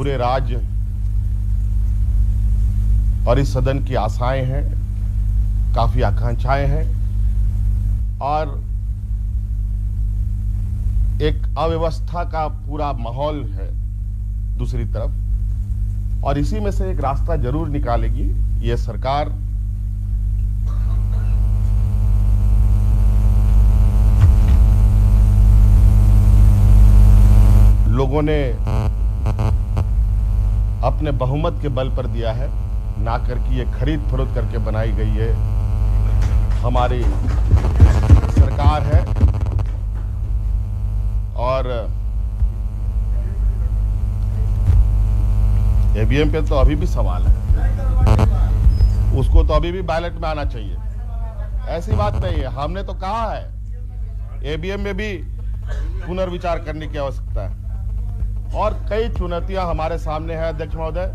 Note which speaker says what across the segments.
Speaker 1: पूरे राज्य और इस सदन की आशाएँ हैं, काफ़ी आकांक्षाएँ हैं और एक अव्यवस्था का पूरा माहौल है दूसरी तरफ़। और इसी में से एक रास्ता ज़रूर निकालेगी ये सरकार। लोगों ने अपने बहुमत के बल पर दिया है। ना करके ये खरीद फरोख्त करके बनाई गई है। हमारी सरकार है। और एबीएम पे तो अभी भी सवाल है। उसको तो अभी भी बैलेट में आना चाहिए। ऐसी बात नहीं है। हमने तो कहा है। एबीएम में भी पुनर्विचार करने की आवश्यकता है। और कई चुनौतियाँ हमारे सामने है, अध्यक्ष महोदय।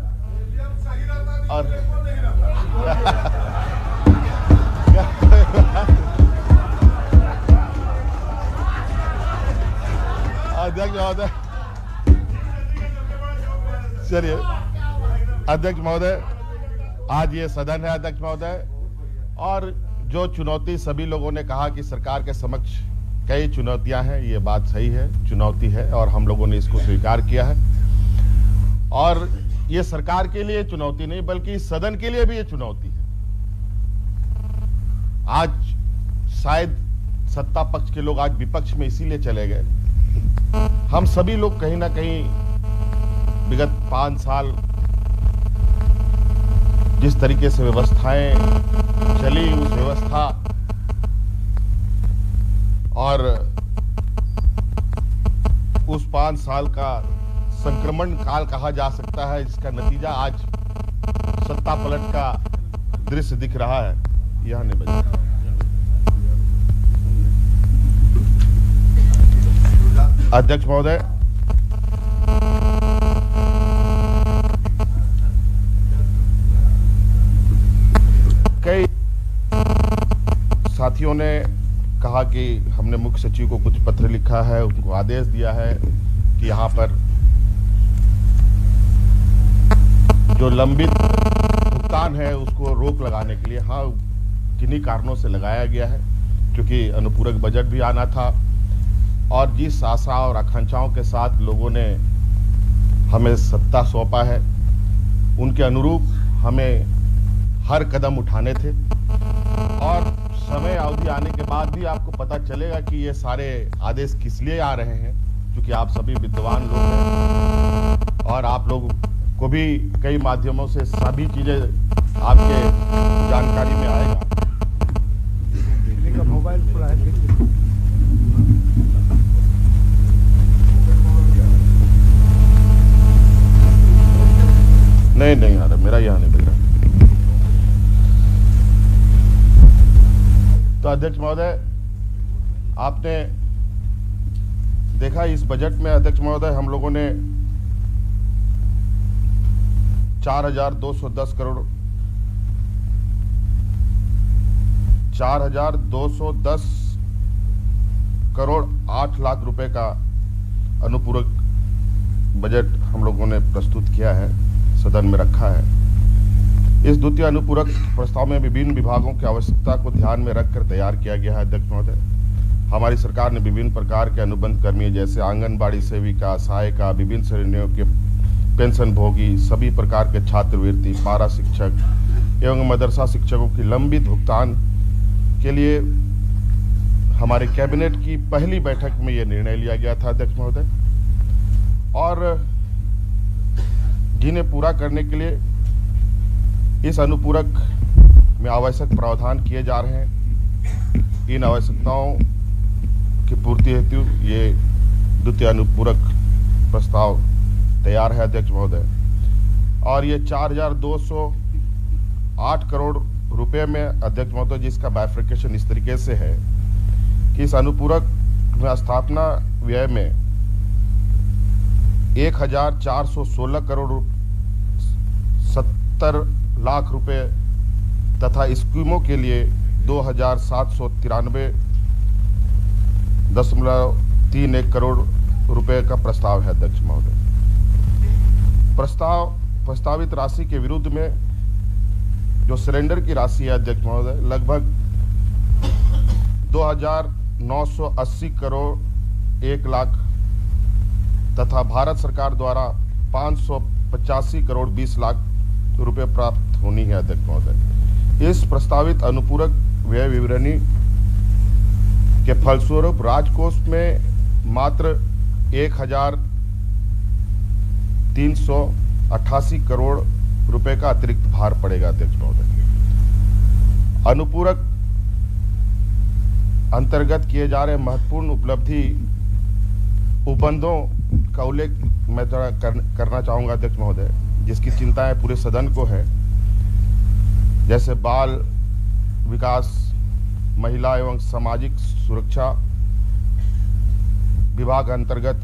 Speaker 1: और अध्यक्ष महोदय, चलिए। अध्यक्ष महोदय, आज ये सदन है, अध्यक्ष महोदय। और जो चुनौती सभी लोगों ने कहा कि सरकार के समक्ष कई चुनौतियाँ हैं, ये बात सही है, चुनौती है और हम लोगों ने इसको स्वीकार किया है। और ये सरकार के लिए चुनौती नहीं, बल्कि सदन के लिए भी ये चुनौती है। आज शायद सत्ता पक्ष के लोग आज विपक्ष में इसीलिए चले गए। हम सभी लोग कहीं ना कहीं विगत पाँच साल जिस तरीके से व्यवस्थाएँ चली, उस व्यवस्था और उस पाँच साल का संक्रमण काल कहा जा सकता है, जिसका नतीजा आज सत्ता पलट का दृश्य दिख रहा है। यह नहीं अध्यक्ष महोदय। कई साथियों ने कहा कि हमने मुख्य सचिव को कुछ पत्र लिखा है, उनको आदेश दिया है कि यहाँ पर जो लंबित भुगतान है, उसको रोक लगाने के लिए हाँ किन्हीं कारणों से लगाया गया है, क्योंकि अनुपूरक बजट भी आना था। और जिस आशा और आकांक्षाओं के साथ लोगों ने हमें सत्ता सौंपा है, उनके अनुरूप हमें हर कदम उठाने थे। समय अवधि आने के बाद भी आपको पता चलेगा कि ये सारे आदेश किस लिए आ रहे हैं क्योंकि आप सभी विद्वान लोग हैं। और आप लोग को भी कई माध्यमों से सभी चीज़ें आपके जानकारी में आएगा। अध्यक्ष महोदय आपने देखा इस बजट में अध्यक्ष महोदय हम लोगों ने 4,210 करोड़ 4,210 करोड़ 8 लाख रुपए का अनुपूरक बजट हम लोगों ने प्रस्तुत किया है सदन में रखा है। इस द्वितीय अनुपूरक प्रस्ताव में विभिन्न विभागों की आवश्यकता को ध्यान में रखकर तैयार किया गया है, अध्यक्ष महोदय। हमारी सरकार ने विभिन्न प्रकार के अनुबंध कर्मी जैसे आंगनबाड़ी सेविका, सहायिका, विभिन्न श्रेणियों के पेंशन भोगी, सभी प्रकार के छात्रवृत्ति, पारा शिक्षक एवं मदरसा शिक्षकों की लंबित भुगतान के लिए हमारे कैबिनेट की पहली बैठक में यह निर्णय लिया गया था, अध्यक्ष महोदय। और जिन्हें पूरा करने के लिए इस अनुपूरक में आवश्यक प्रावधान किए जा रहे हैं। इन आवश्यकताओं की पूर्ति हेतु ये द्वितीय अनुपूरक प्रस्ताव तैयार है अध्यक्ष महोदय। और ये 4,208 करोड़ रुपए में अध्यक्ष महोदय जिसका बाइफ्रिकेशन इस तरीके से है कि इस अनुपूरक में स्थापना व्यय में 1,416 करोड़ सत्तर लाख रुपए तथा स्कीमों के लिए दो हज़ार सात सौ तिरानवे दशमलव तीन एक करोड़ रुपए का प्रस्ताव है अध्यक्ष महोदय। प्रस्ताव प्रस्तावित राशि के विरुद्ध में जो सरेंडर की राशि है अध्यक्ष महोदय लगभग 2,980 करोड़ एक लाख तथा भारत सरकार द्वारा पाँच करोड़ 20 लाख रुपए प्राप्त होनी है अध्यक्ष महोदय। इस प्रस्तावित अनुपूरक व्यय विवरणी के फलस्वरूप राजकोष में मात्र एक हज़ार तीन सौ अट्ठासी करोड़ रुपए का अतिरिक्त भार पड़ेगा अध्यक्ष महोदय। अनुपूरक अंतर्गत किए जा रहे महत्वपूर्ण उपलब्धि उपबंधों का उल्लेख मैं थोड़ा कर, करना चाहूँगा अध्यक्ष महोदय। जिसकी चिंता है पूरे सदन को है, जैसे बाल विकास, महिला एवं सामाजिक सुरक्षा विभाग अंतर्गत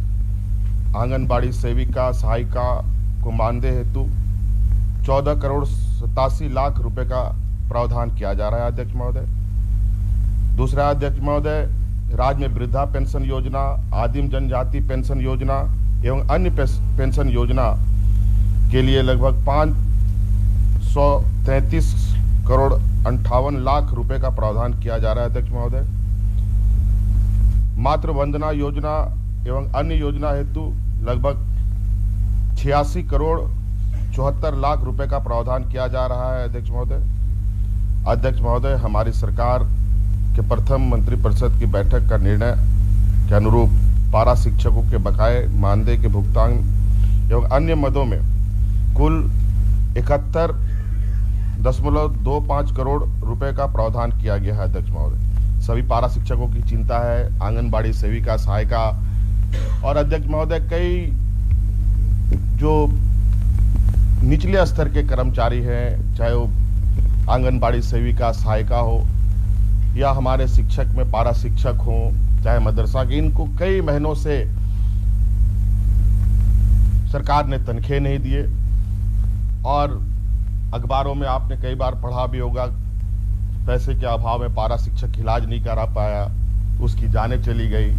Speaker 1: आंगनबाड़ी सेविका, सहायिका को मानदेय हेतु 14 करोड़ सतासी लाख रुपए का प्रावधान किया जा रहा है, अध्यक्ष महोदय। दूसरा, अध्यक्ष महोदय, राज्य में वृद्धा पेंशन योजना, आदिम जनजाति पेंशन योजना एवं अन्य पेंशन योजना के लिए लगभग पाँच सौ तैतीस करोड़ अंठावन लाख रुपए का प्रावधान किया जा रहा है, अध्यक्ष महोदय। मातृ वंदना योजना एवं अन्य योजना हेतु लगभग छियासी करोड़ चौहत्तर लाख रुपए का प्रावधान किया जा रहा है, अध्यक्ष महोदय। अध्यक्ष महोदय, हमारी सरकार के प्रथम मंत्रिपरिषद की बैठक का निर्णय के अनुरूप पारा शिक्षकों के बकाए मानदेय के भुगतान एवं अन्य मदों में कुल इकहत्तर दशमलव दो पाँच करोड़ रुपए का प्रावधान किया गया है, अध्यक्ष महोदय। सभी पारा शिक्षकों की चिंता है, आंगनबाड़ी सेविका, सहायिका और अध्यक्ष महोदय, कई जो निचले स्तर के कर्मचारी हैं, चाहे वो आंगनबाड़ी सेविका, सहायिका हो, या हमारे शिक्षक में पारा शिक्षक हो, चाहे मदरसा के, इनको कई महीनों से सरकार ने तनखे नहीं दिए। और अखबारों में आपने कई बार पढ़ा भी होगा, पैसे के अभाव में पारा शिक्षक इलाज नहीं करा पाया, उसकी जाने चली गई।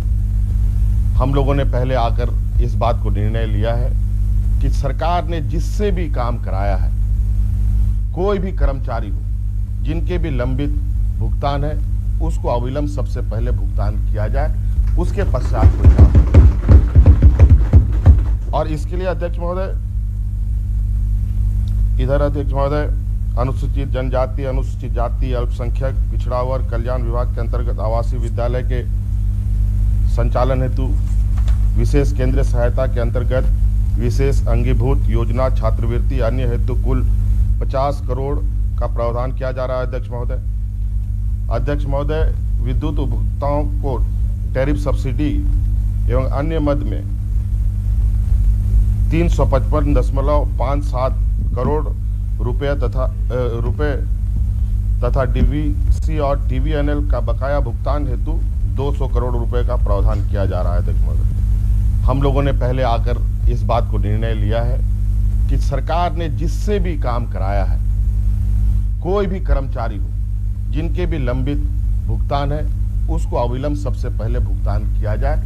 Speaker 1: हम लोगों ने पहले आकर इस बात को निर्णय लिया है कि सरकार ने जिससे भी काम कराया है, कोई भी कर्मचारी हो, जिनके भी लंबित भुगतान है, उसको अविलंब सबसे पहले भुगतान किया जाए, उसके पश्चात और इसके लिए अध्यक्ष महोदय इधर अध्यक्ष महोदय, अनुसूचित जनजाति, अनुसूचित जाति, अल्पसंख्यक, पिछड़ा वर्ग, कल्याण विभाग के अंतर्गत आवासीय विद्यालय के संचालन हेतु विशेष केंद्रीय सहायता के अंतर्गत विशेष अंगीभूत योजना, छात्रवृत्ति, अन्य हेतु कुल 50 करोड़ का प्रावधान किया जा रहा है अध्यक्ष महोदय। अध्यक्ष महोदय, विद्युत उपभोक्ताओं को टैरिफ सब्सिडी एवं अन्य मद में तीन सौ पचपन दशमलव पाँच सात करोड़ रुपये तथा रुपये तथा डीवीसी और टीवीएनएल का बकाया भुगतान हेतु 200 करोड़ रुपए का प्रावधान किया जा रहा है महोदय हम लोगों ने पहले आकर इस बात को निर्णय लिया है कि सरकार ने जिससे भी काम कराया है, कोई भी कर्मचारी हो, जिनके भी लंबित भुगतान है, उसको अविलंब सबसे पहले भुगतान किया जाए,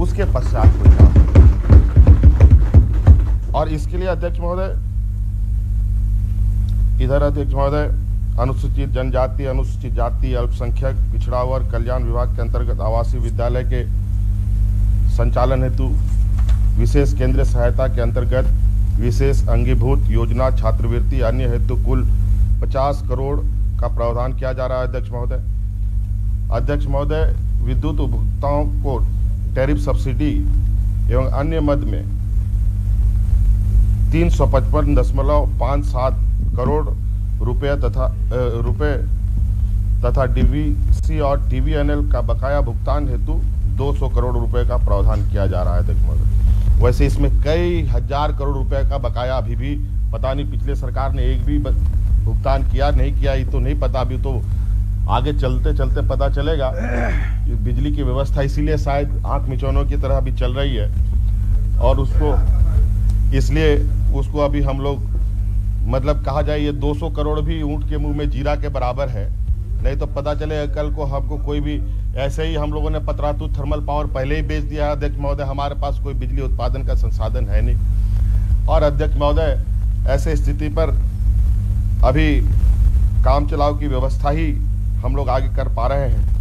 Speaker 1: उसके पश्चात कोई काम और इसके लिए अध्यक्ष महोदय इधर अध्यक्ष महोदय, अनुसूचित जनजाति, अनुसूचित जाति, अल्पसंख्यक पिछड़ा वर्ग कल्याण विभाग के अंतर्गत आवासीय विद्यालय के संचालन हेतु विशेष केंद्रीय सहायता के अंतर्गत विशेष अंगीभूत योजना, छात्रवृत्ति, अन्य हेतु कुल 50 करोड़ का प्रावधान किया जा रहा है, अध्यक्ष महोदय। अध्यक्ष महोदय, विद्युत उपभोक्ताओं को टैरिफ सब्सिडी एवं अन्य मद में तीन सौ पचपन दशमलव पाँच सात करोड़ रुपये तथा रुपये तथा डीवीसी और टीवीएनएल का बकाया भुगतान हेतु 200 करोड़ रुपए का प्रावधान किया जा रहा है महोदय वैसे इसमें कई हज़ार करोड़ रुपए का बकाया अभी भी, पता नहीं, पिछले सरकार ने एक भी भुगतान किया, नहीं किया, ये तो नहीं पता, अभी तो आगे चलते चलते पता चलेगा बिजली की व्यवस्था इसीलिए शायद आँख मिचौनों की तरह अभी चल रही है। और उसको, इसलिए उसको अभी हम लोग मतलब कहा जाए ये 200 करोड़ भी ऊँट के मुँह में जीरा के बराबर है। नहीं तो पता चले कल को हमको कोई भी, ऐसे ही हम लोगों ने पतरातू थर्मल पावर पहले ही बेच दिया है। अध्यक्ष महोदय, हमारे पास कोई बिजली उत्पादन का संसाधन है नहीं। और अध्यक्ष महोदय, ऐसे स्थिति पर अभी काम चलाव की व्यवस्था ही हम लोग आगे कर पा रहे हैं।